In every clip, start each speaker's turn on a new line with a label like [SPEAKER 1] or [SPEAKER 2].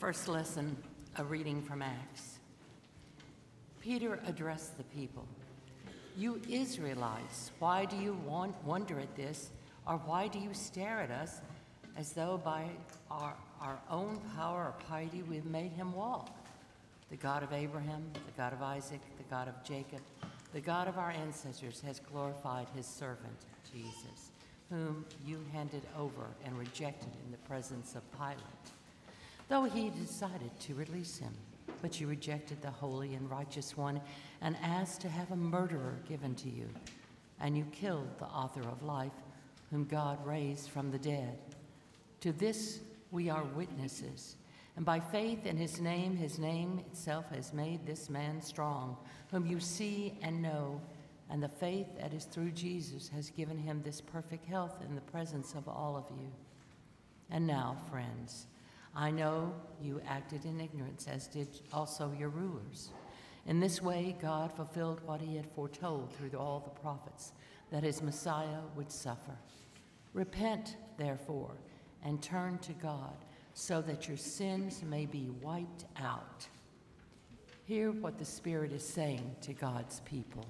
[SPEAKER 1] First lesson, a reading from Acts. Peter addressed the people. You Israelites, why do you want, wonder at this, or why do you stare at us as though by our, our own power or piety we've made him walk? The God of Abraham, the God of Isaac, the God of Jacob, the God of our ancestors has glorified his servant, Jesus, whom you handed over and rejected in the presence of Pilate though he decided to release him. But you rejected the holy and righteous one and asked to have a murderer given to you. And you killed the author of life, whom God raised from the dead. To this we are witnesses. And by faith in his name, his name itself has made this man strong, whom you see and know. And the faith that is through Jesus has given him this perfect health in the presence of all of you. And now, friends, I know you acted in ignorance, as did also your rulers. In this way, God fulfilled what he had foretold through all the prophets that his Messiah would suffer. Repent, therefore, and turn to God, so that your sins may be wiped out. Hear what the Spirit is saying to God's people.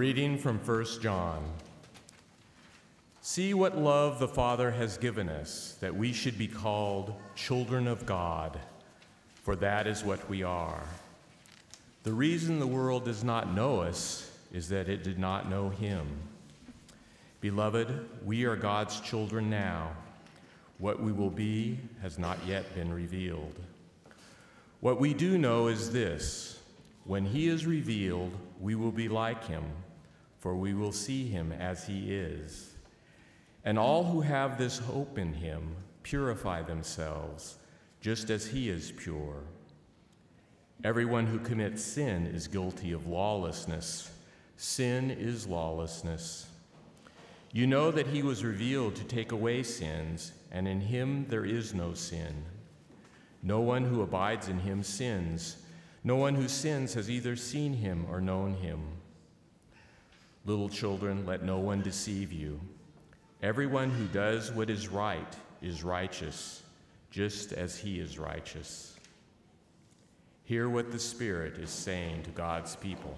[SPEAKER 2] Reading from 1 John. See what love the Father has given us, that we should be called children of God, for that is what we are. The reason the world does not know us is that it did not know Him. Beloved, we are God's children now. What we will be has not yet been revealed. What we do know is this when He is revealed, we will be like Him, for we will see Him as He is. And all who have this hope in him purify themselves, just as he is pure. Everyone who commits sin is guilty of lawlessness. Sin is lawlessness. You know that he was revealed to take away sins, and in him there is no sin. No one who abides in him sins. No one who sins has either seen him or known him. Little children, let no one deceive you. Everyone who does what is right is righteous, just as he is righteous. Hear what the Spirit is saying to God's people.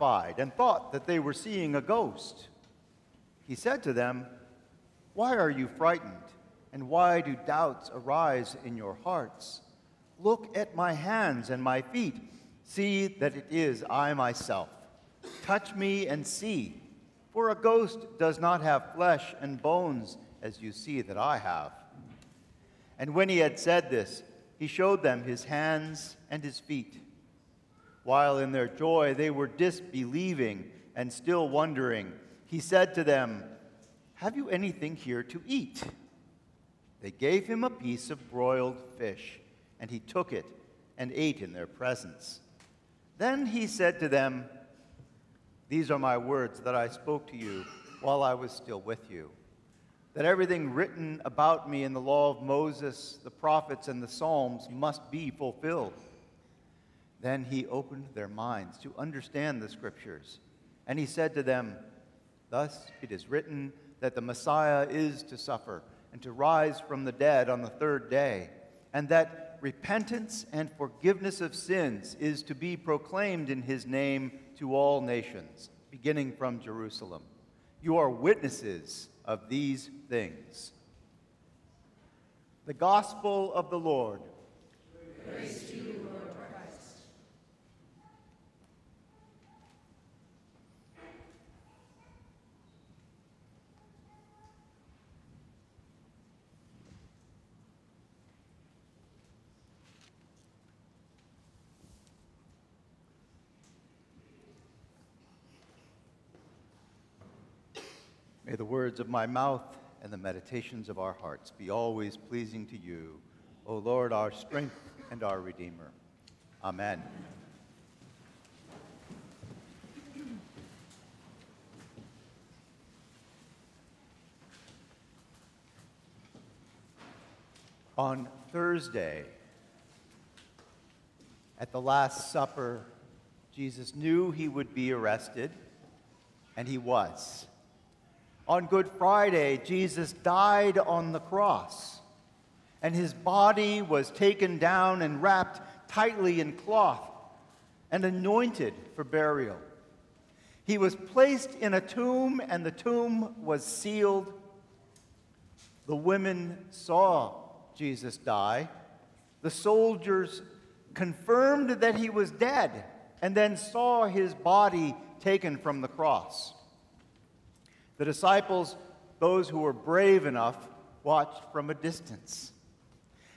[SPEAKER 3] Terrified and thought that they were seeing a ghost. He said to them, Why are you frightened? And why do doubts arise in your hearts? Look at my hands and my feet. See that it is I myself. Touch me and see. For a ghost does not have flesh and bones, as you see that I have. And when he had said this, he showed them his hands and his feet. While in their joy they were disbelieving and still wondering, he said to them, Have you anything here to eat? They gave him a piece of broiled fish, and he took it and ate in their presence. Then he said to them, These are my words that I spoke to you while I was still with you. That everything written about me in the law of Moses, the prophets, and the Psalms must be fulfilled. Then he opened their minds to understand the scriptures. And he said to them, Thus it is written that the Messiah is to suffer and to rise from the dead on the third day, and that repentance and forgiveness of sins is to be proclaimed in his name to all nations, beginning from Jerusalem. You are witnesses of these things. The Gospel of the Lord.
[SPEAKER 4] Praise
[SPEAKER 3] words of my mouth and the meditations of our hearts be always pleasing to you, O Lord, our strength and our Redeemer. Amen. On Thursday, at the Last Supper, Jesus knew he would be arrested, and he was. On Good Friday, Jesus died on the cross, and his body was taken down and wrapped tightly in cloth and anointed for burial. He was placed in a tomb, and the tomb was sealed. The women saw Jesus die. The soldiers confirmed that he was dead and then saw his body taken from the cross. The disciples, those who were brave enough, watched from a distance.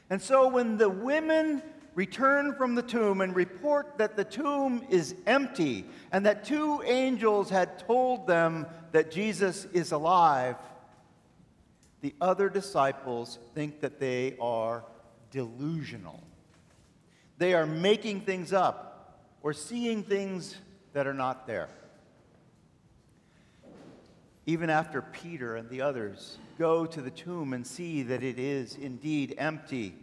[SPEAKER 3] And so when the women return from the tomb and report that the tomb is empty and that two angels had told them that Jesus is alive, the other disciples think that they are delusional. They are making things up or seeing things that are not there even after Peter and the others go to the tomb and see that it is indeed empty,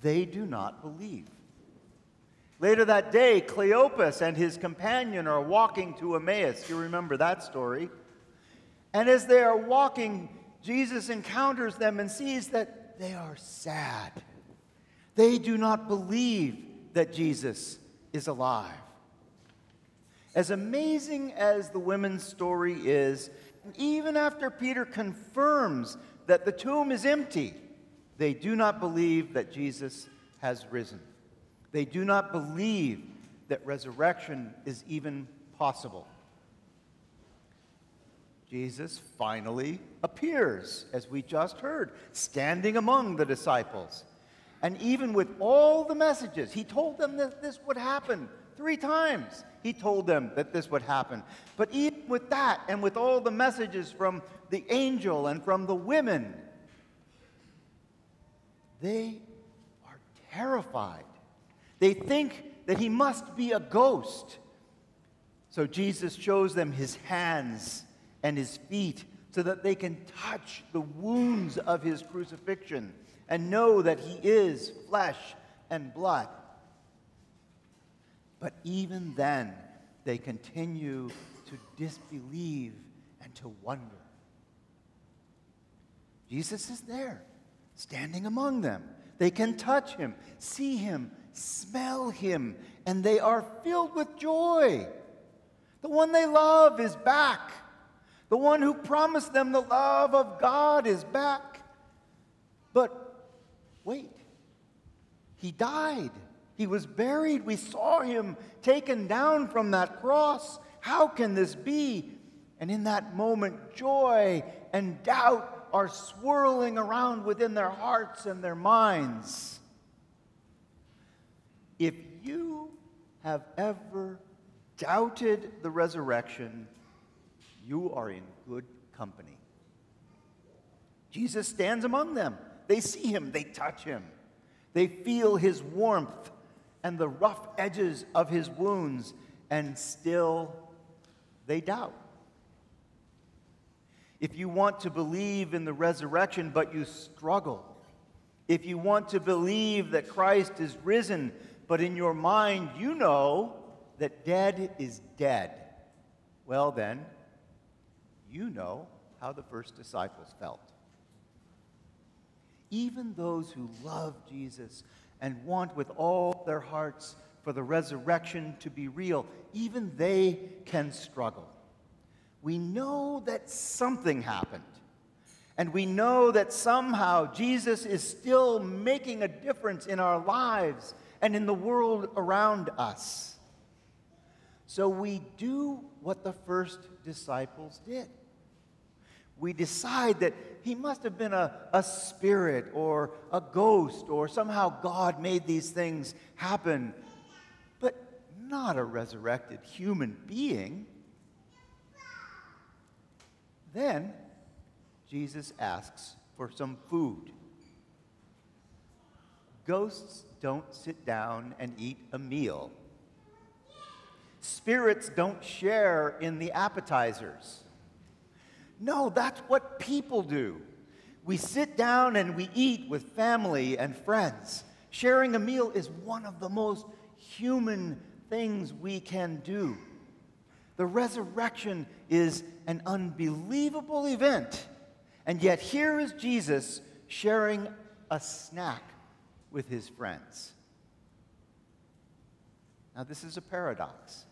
[SPEAKER 3] they do not believe. Later that day, Cleopas and his companion are walking to Emmaus. You remember that story. And as they are walking, Jesus encounters them and sees that they are sad. They do not believe that Jesus is alive. As amazing as the women's story is, even after Peter confirms that the tomb is empty, they do not believe that Jesus has risen. They do not believe that resurrection is even possible. Jesus finally appears, as we just heard, standing among the disciples. And even with all the messages, he told them that this would happen three times he told them that this would happen. But even with that, and with all the messages from the angel and from the women, they are terrified. They think that he must be a ghost. So Jesus shows them his hands and his feet so that they can touch the wounds of his crucifixion and know that he is flesh and blood. But even then, they continue to disbelieve and to wonder. Jesus is there, standing among them. They can touch him, see him, smell him, and they are filled with joy. The one they love is back. The one who promised them the love of God is back. But wait, he died. He was buried. We saw him taken down from that cross. How can this be? And in that moment, joy and doubt are swirling around within their hearts and their minds. If you have ever doubted the resurrection, you are in good company. Jesus stands among them. They see him, they touch him, they feel his warmth and the rough edges of his wounds, and still they doubt. If you want to believe in the resurrection but you struggle, if you want to believe that Christ is risen, but in your mind you know that dead is dead, well then, you know how the first disciples felt. Even those who love Jesus and want with all their hearts for the resurrection to be real, even they can struggle. We know that something happened. And we know that somehow Jesus is still making a difference in our lives and in the world around us. So we do what the first disciples did we decide that he must have been a, a spirit or a ghost or somehow God made these things happen, but not a resurrected human being. Then Jesus asks for some food. Ghosts don't sit down and eat a meal. Spirits don't share in the appetizers. No, that's what people do. We sit down and we eat with family and friends. Sharing a meal is one of the most human things we can do. The resurrection is an unbelievable event, and yet here is Jesus sharing a snack with his friends. Now, this is a paradox.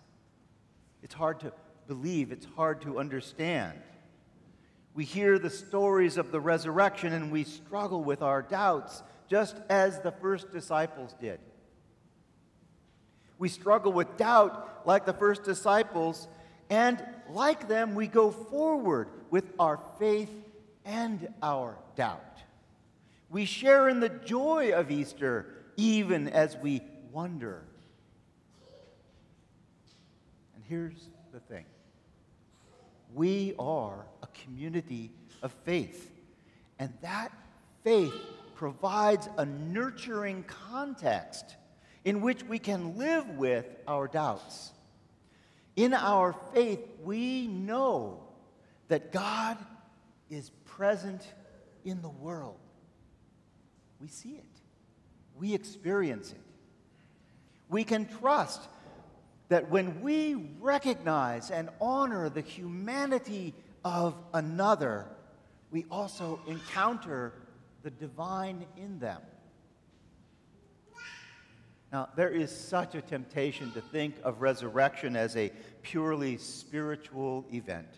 [SPEAKER 3] It's hard to believe, it's hard to understand. We hear the stories of the resurrection and we struggle with our doubts, just as the first disciples did. We struggle with doubt like the first disciples, and like them, we go forward with our faith and our doubt. We share in the joy of Easter even as we wonder. And here's the thing we are community of faith. And that faith provides a nurturing context in which we can live with our doubts. In our faith, we know that God is present in the world. We see it, we experience it. We can trust that when we recognize and honor the humanity of another, we also encounter the divine in them. Now, there is such a temptation to think of resurrection as a purely spiritual event.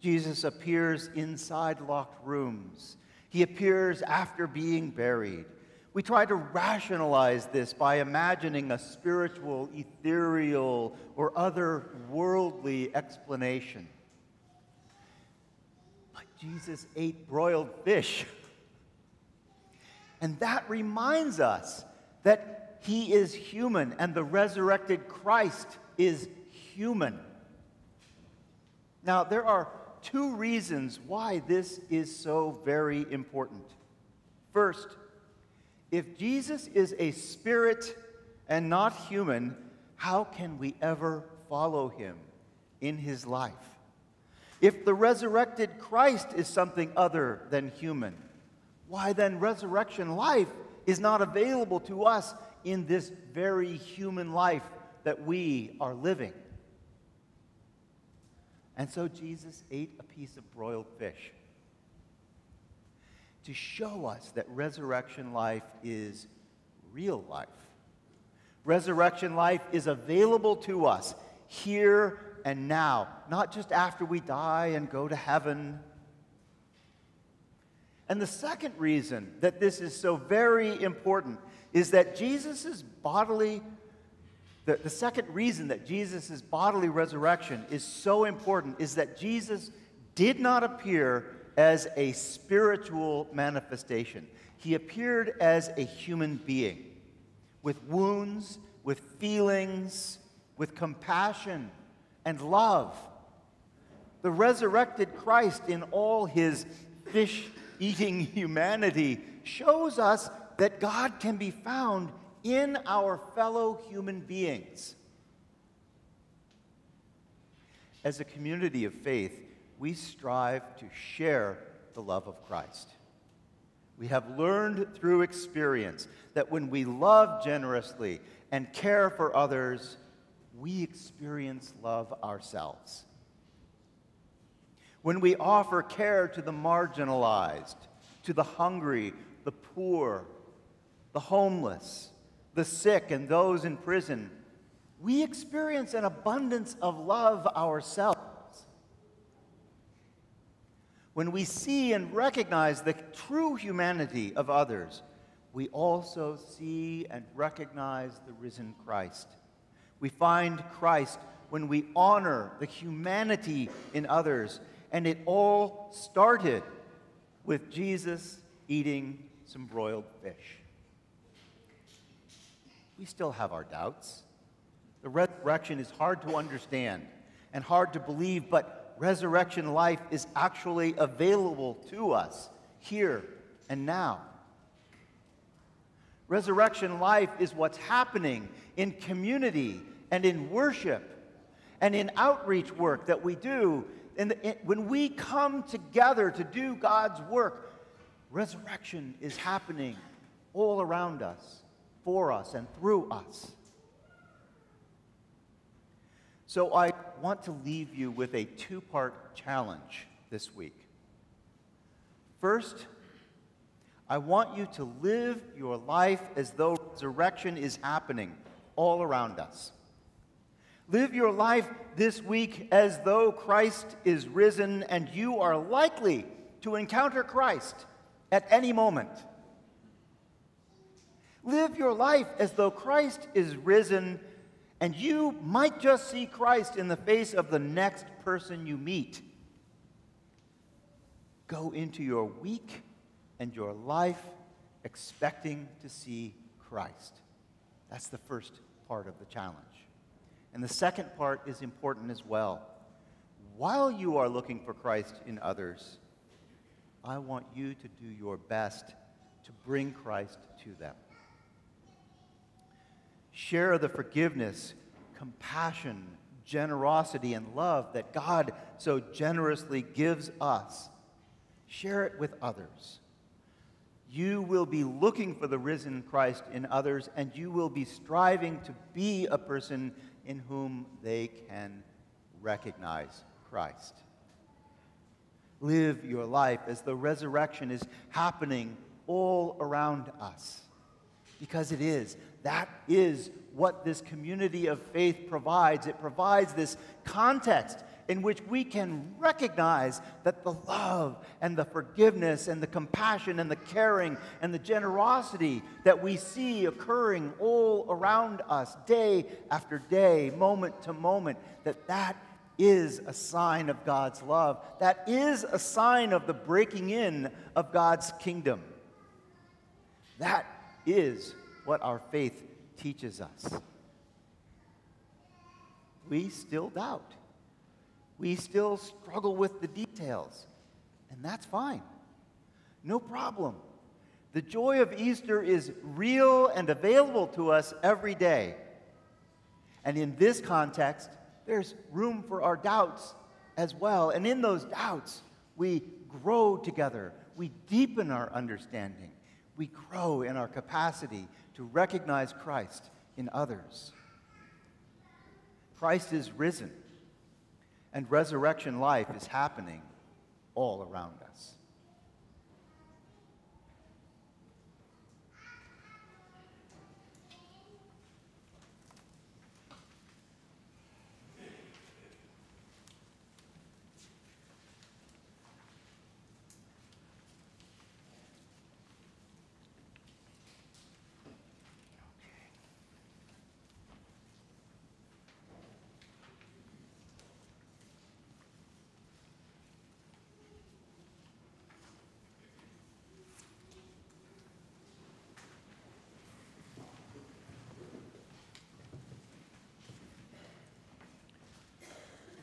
[SPEAKER 3] Jesus appears inside locked rooms. He appears after being buried. We try to rationalize this by imagining a spiritual, ethereal, or other worldly explanation. Jesus ate broiled fish. And that reminds us that he is human and the resurrected Christ is human. Now, there are two reasons why this is so very important. First, if Jesus is a spirit and not human, how can we ever follow him in his life? If the resurrected Christ is something other than human, why then resurrection life is not available to us in this very human life that we are living? And so Jesus ate a piece of broiled fish to show us that resurrection life is real life. Resurrection life is available to us here and now, not just after we die and go to heaven. And the second reason that this is so very important is that Jesus' bodily, the, the second reason that Jesus' bodily resurrection is so important is that Jesus did not appear as a spiritual manifestation. He appeared as a human being with wounds, with feelings, with compassion and love. The resurrected Christ, in all his fish eating humanity, shows us that God can be found in our fellow human beings. As a community of faith, we strive to share the love of Christ. We have learned through experience that when we love generously and care for others, we experience love ourselves. When we offer care to the marginalized, to the hungry, the poor, the homeless, the sick, and those in prison, we experience an abundance of love ourselves. When we see and recognize the true humanity of others, we also see and recognize the risen Christ. We find Christ when we honor the humanity in others, and it all started with Jesus eating some broiled fish. We still have our doubts. The resurrection is hard to understand and hard to believe, but resurrection life is actually available to us here and now. Resurrection life is what's happening in community and in worship and in outreach work that we do. And when we come together to do God's work, resurrection is happening all around us, for us, and through us. So I want to leave you with a two part challenge this week. First, I want you to live your life as though resurrection is happening all around us. Live your life this week as though Christ is risen and you are likely to encounter Christ at any moment. Live your life as though Christ is risen and you might just see Christ in the face of the next person you meet. Go into your week and your life expecting to see Christ. That's the first part of the challenge. And the second part is important as well. While you are looking for Christ in others, I want you to do your best to bring Christ to them. Share the forgiveness, compassion, generosity, and love that God so generously gives us. Share it with others. You will be looking for the risen Christ in others, and you will be striving to be a person in whom they can recognize Christ. Live your life as the resurrection is happening all around us. Because it is. That is what this community of faith provides. It provides this context in which we can recognize that the love and the forgiveness and the compassion and the caring and the generosity that we see occurring all around us day after day, moment to moment, that that is a sign of God's love. That is a sign of the breaking in of God's kingdom. That is what our faith teaches us. We still doubt we still struggle with the details, and that's fine. No problem. The joy of Easter is real and available to us every day. And in this context, there's room for our doubts as well. And in those doubts, we grow together, we deepen our understanding, we grow in our capacity to recognize Christ in others. Christ is risen and resurrection life is happening all around us.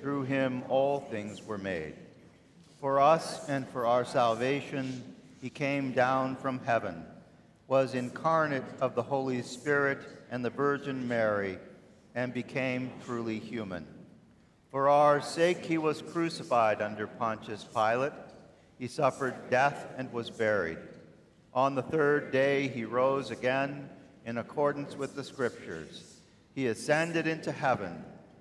[SPEAKER 3] Through him all things were made. For us and for our salvation, he came down from heaven, was incarnate of the Holy Spirit and the Virgin Mary, and became truly human. For our sake, he was crucified under Pontius Pilate. He suffered death and was buried. On the third day, he rose again in accordance with the Scriptures. He ascended into heaven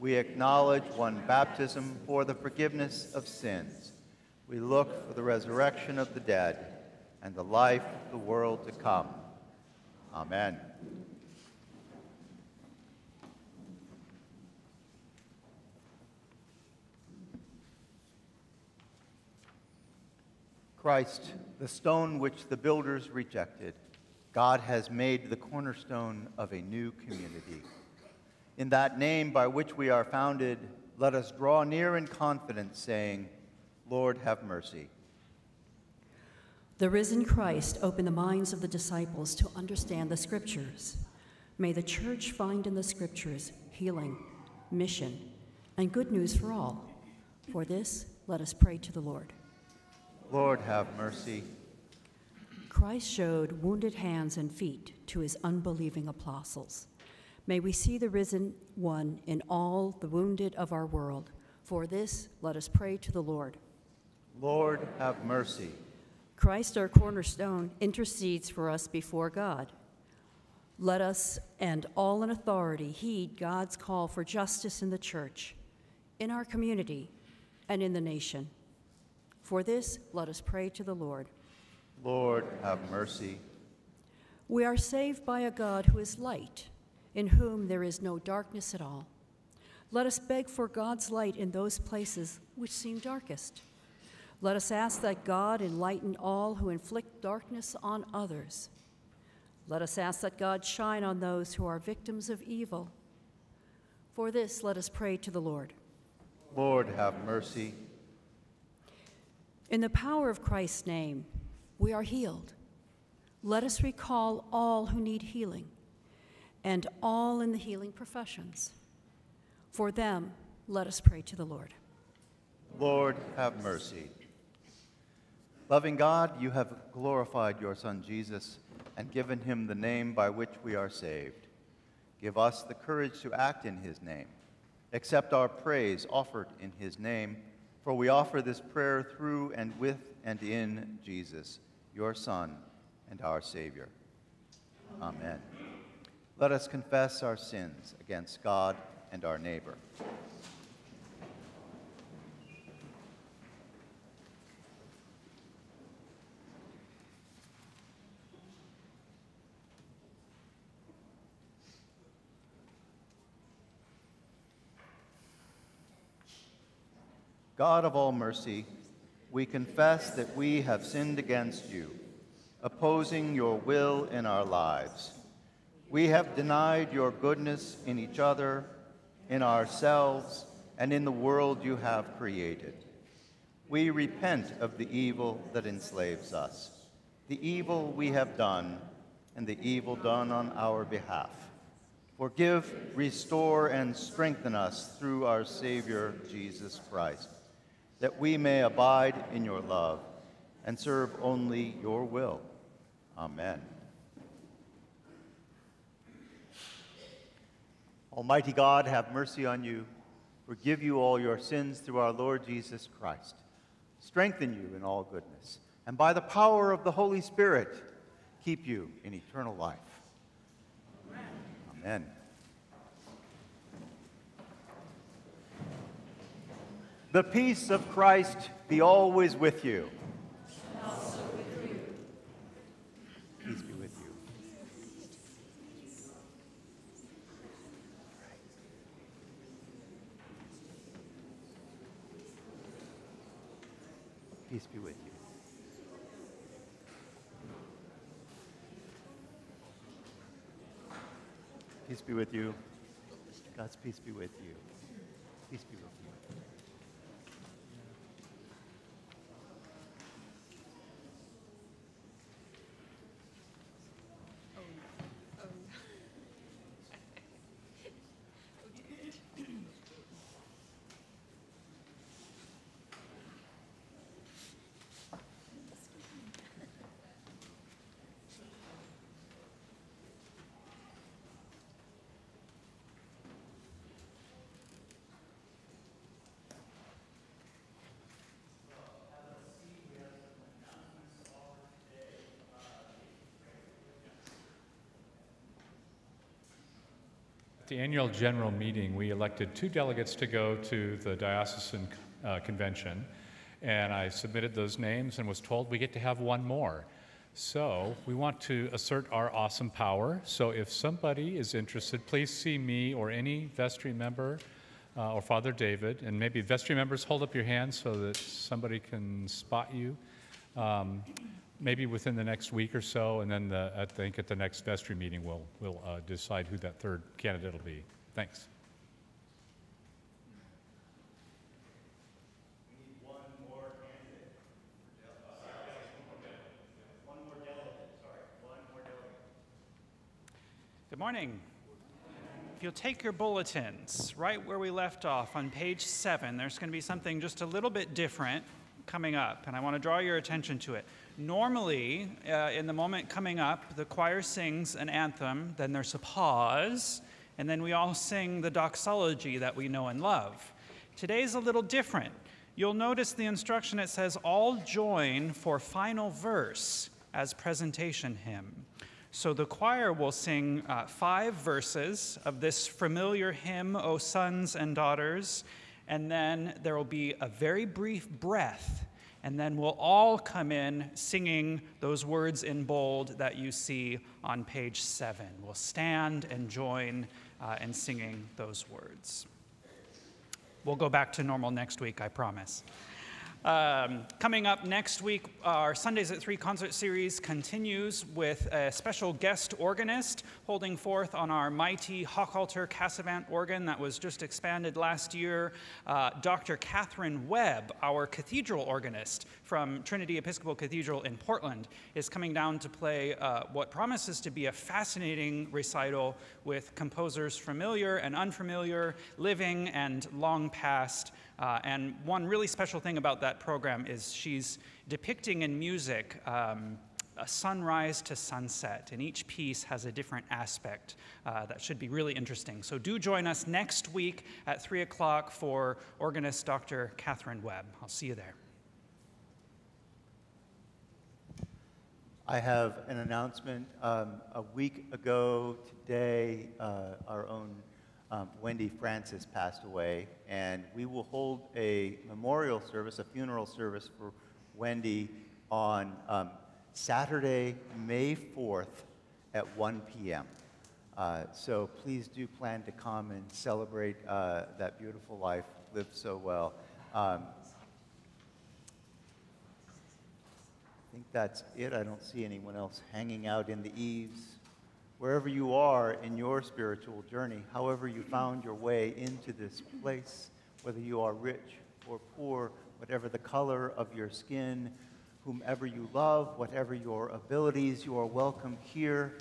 [SPEAKER 3] We acknowledge one baptism for the forgiveness of sins. We look for the resurrection of the dead and the life of the world to come. Amen. Christ, the stone which the builders rejected, God has made the cornerstone of a new community. In that name by which we are founded, let us draw near in confidence, saying, Lord, have mercy.
[SPEAKER 5] The risen Christ opened the minds of the disciples to understand the Scriptures. May the church find in the Scriptures healing, mission, and good news for all. For this, let us pray to the Lord.
[SPEAKER 3] Lord, have mercy.
[SPEAKER 5] Christ showed wounded hands and feet to his unbelieving apostles. May we see the risen one in all the wounded of our world. For this, let us pray to the Lord.
[SPEAKER 3] Lord, have mercy.
[SPEAKER 5] Christ, our cornerstone, intercedes for us before God. Let us and all in authority heed God's call for justice in the church, in our community, and in the nation. For this, let us pray to the Lord.
[SPEAKER 3] Lord, have mercy.
[SPEAKER 5] We are saved by a God who is light, in whom there is no darkness at all. Let us beg for God's light in those places which seem darkest. Let us ask that God enlighten all who inflict darkness on others. Let us ask that God shine on those who are victims of evil. For this, let us pray to the Lord.
[SPEAKER 3] Lord, have mercy.
[SPEAKER 5] In the power of Christ's name, we are healed. Let us recall all who need healing and all in the healing professions. For them, let us pray to the Lord.
[SPEAKER 3] Lord, have mercy. Loving God, you have glorified your Son Jesus and given him the name by which we are saved. Give us the courage to act in his name. Accept our praise offered in his name, for we offer this prayer through and with and in Jesus, your Son and our Savior. Amen. Let us confess our sins against God and our neighbor. God of all mercy, we confess that we have sinned against you, opposing your will in our lives. We have denied your goodness in each other, in ourselves, and in the world you have created. We repent of the evil that enslaves us, the evil we have done, and the evil done on our behalf. Forgive, restore, and strengthen us through our Savior, Jesus Christ that we may abide in your love and serve only your will. Amen. Almighty God, have mercy on you, forgive you all your sins through our Lord Jesus Christ, strengthen you in all goodness, and by the power of the Holy Spirit, keep you in eternal life. Amen. Amen. The peace of Christ be always with you.
[SPEAKER 4] also with you.
[SPEAKER 3] Peace be with you. Peace be with you. Peace be with you. God's peace be with you. Peace be with you.
[SPEAKER 6] At the annual general meeting, we elected two delegates to go to the diocesan uh, convention, and I submitted those names and was told we get to have one more. So we want to assert our awesome power. So if somebody is interested, please see me or any vestry member uh, or Father David, and maybe vestry members hold up your hand so that somebody can spot you. Um, maybe within the next week or so, and then the, I think at the next vestry meeting, we'll, we'll uh, decide who that third candidate will be. Thanks.
[SPEAKER 7] Good morning. If you'll take your bulletins, right where we left off on page seven, there's going to be something just a little bit different coming up, and I want to draw your attention to it. Normally, uh, in the moment coming up, the choir sings an anthem, then there's a pause, and then we all sing the doxology that we know and love. Today's a little different. You'll notice the instruction it says, All join for final verse as presentation hymn. So the choir will sing uh, five verses of this familiar hymn, O sons and daughters, and then there will be a very brief breath, and then we'll all come in singing those words in bold that you see on page seven. We'll stand and join uh, in singing those words. We'll go back to normal next week, I promise. Um, coming up next week, our Sundays at Three concert series continues with a special guest organist holding forth on our mighty Hochhalter Casavant organ that was just expanded last year. Uh, Dr. Catherine Webb, our cathedral organist from Trinity Episcopal Cathedral in Portland, is coming down to play uh, what promises to be a fascinating recital with composers familiar and unfamiliar, living and long past. Uh, and one really special thing about that program is she's depicting in music um, a sunrise to sunset, and each piece has a different aspect uh, that should be really interesting. So do join us next week at 3 o'clock for organist Dr. Catherine Webb. I'll see you there.
[SPEAKER 3] I have an announcement. Um, a week ago today, uh, our own um, Wendy Francis passed away, and we will hold a memorial service, a funeral service for Wendy on um, Saturday, May 4th at 1 p.m. Uh, so please do plan to come and celebrate uh, that beautiful life lived so well. Um, I think that's it. I don't see anyone else hanging out in the eaves. Wherever you are in your spiritual journey, however you found your way into this place, whether you are rich or poor, whatever the color of your skin, whomever you love, whatever your abilities, you are welcome here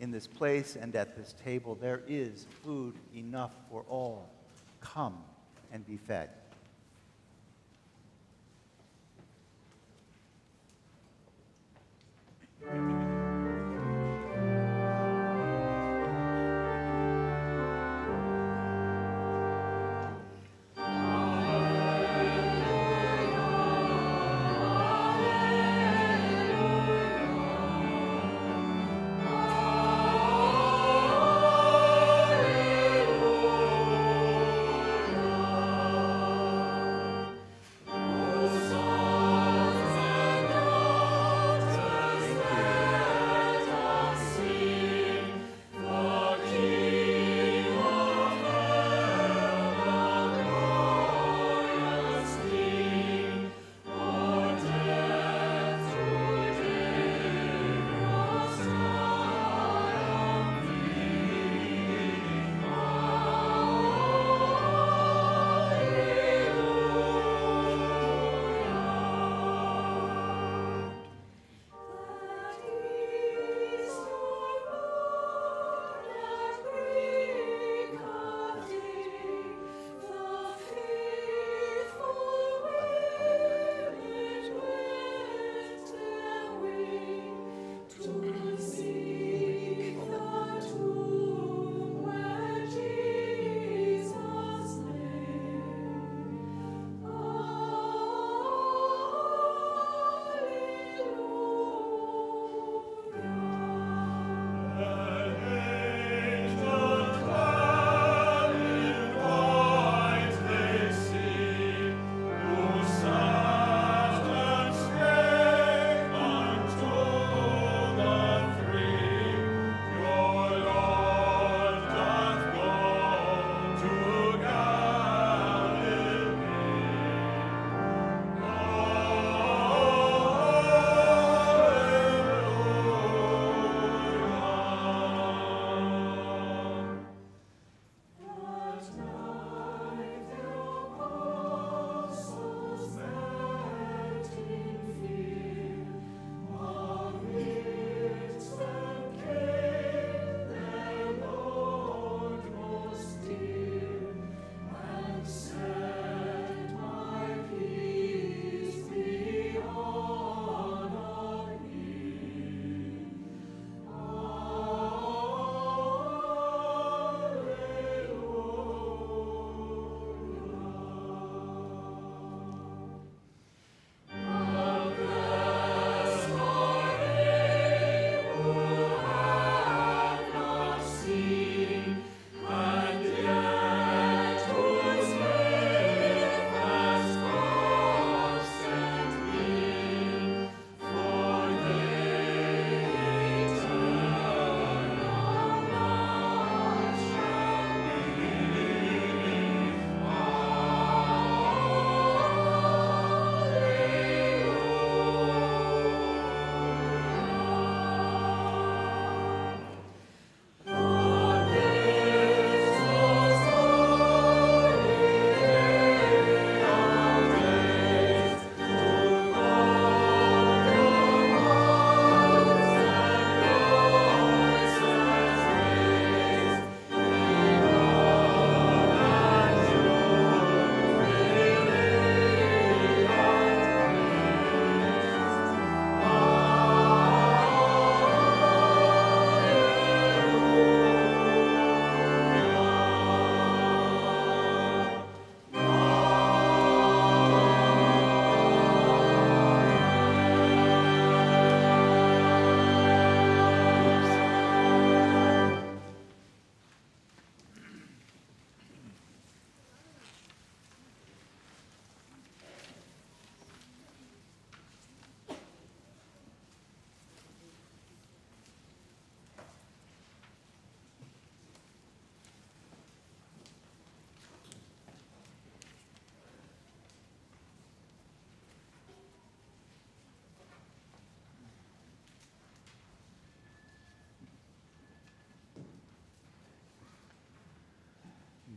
[SPEAKER 3] in this place and at this table. There is food enough for all. Come and be fed.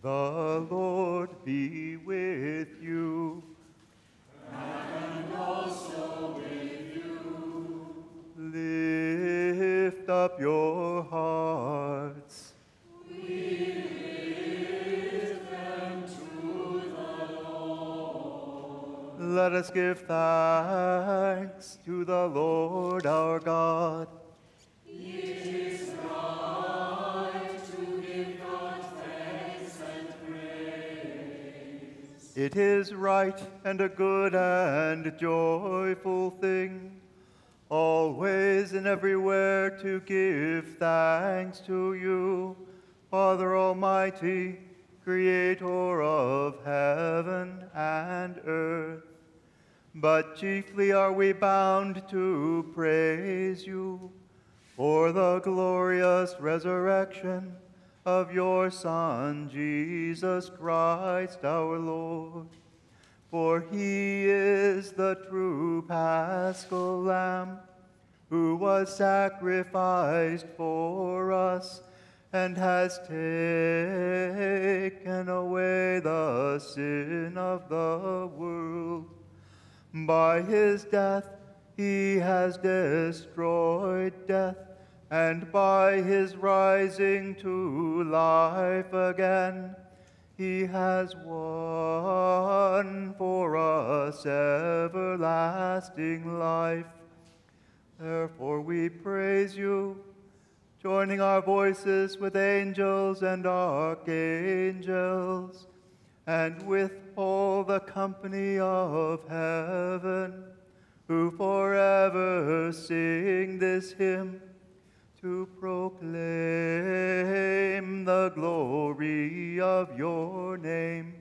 [SPEAKER 3] The Lord be with you. And also with you. Lift up your hearts. We lift them to the Lord. Let us give thanks to the Lord It is right and a good and joyful thing, always and everywhere to give thanks to you, Father Almighty, Creator of heaven and earth. But chiefly are we bound to praise you for the glorious resurrection of your Son, Jesus Christ our Lord. For he is the true paschal lamb who was sacrificed for us and has taken away the sin of the world. By his death he has destroyed death and by his rising to life again, he has won for us everlasting life. Therefore we praise you, joining our voices with angels and archangels, and with all the company of heaven, who forever sing this hymn to proclaim the glory of your name.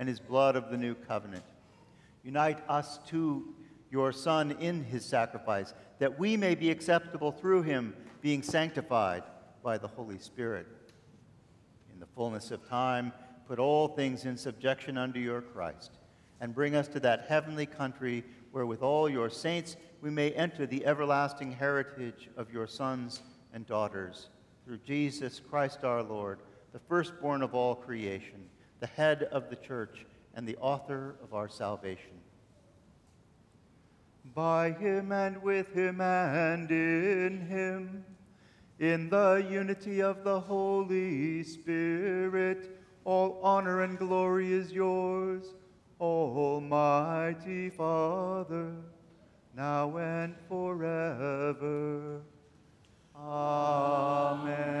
[SPEAKER 3] and his blood of the new covenant. Unite us to your Son in his sacrifice, that we may be acceptable through him, being sanctified by the Holy Spirit. In the fullness of time, put all things in subjection under your Christ, and bring us to that heavenly country where, with all your saints, we may enter the everlasting heritage of your sons and daughters. Through Jesus Christ our Lord, the firstborn of all creation, the head of the church, and the author of our salvation. By him and with him and in him, in the unity of the Holy Spirit, all honor and glory is yours, Almighty Father, now and forever. Amen.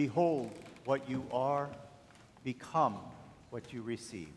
[SPEAKER 3] Behold what you are, become what you receive.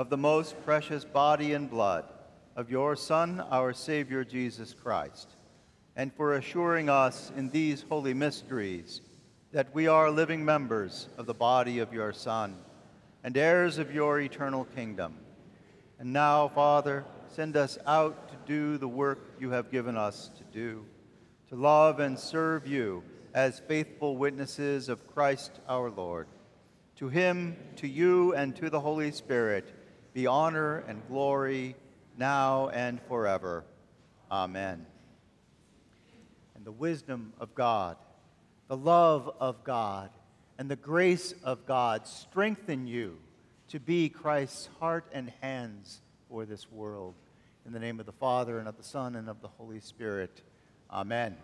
[SPEAKER 3] Of the most precious body and blood of your Son, our Savior Jesus Christ, and for assuring us in these holy mysteries that we are living members of the body of your Son and heirs of your eternal kingdom. And now, Father, send us out to do the work you have given us to do, to love and serve you as faithful witnesses of Christ our Lord. To him, to you, and to the Holy Spirit be honor and glory now and forever. Amen. And the wisdom of God, the love of God, and the grace of God strengthen you to be Christ's heart and hands for this world. In the name of the Father, and of the Son, and of the Holy Spirit. Amen.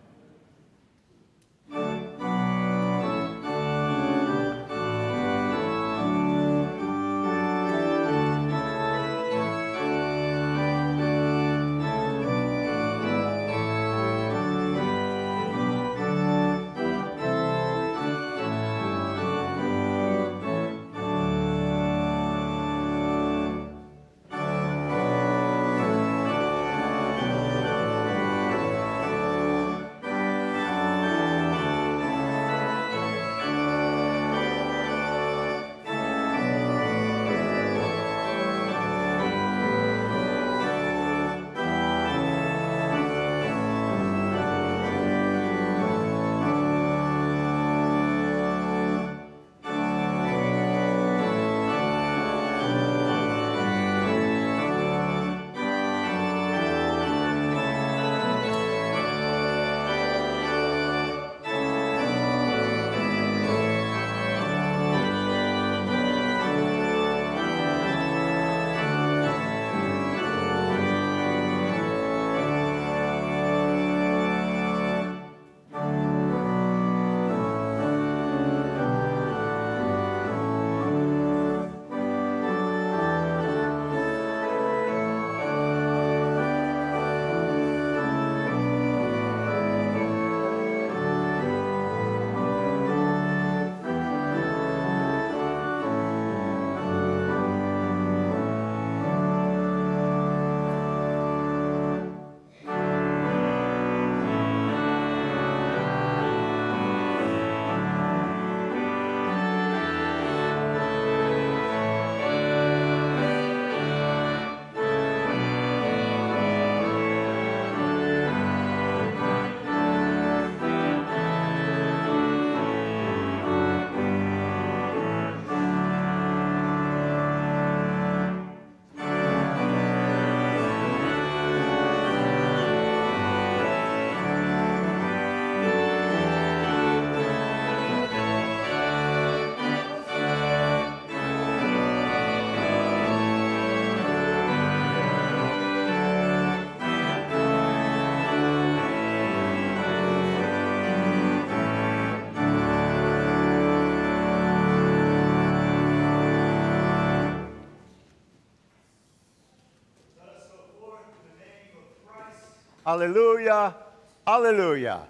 [SPEAKER 3] Hallelujah. Hallelujah.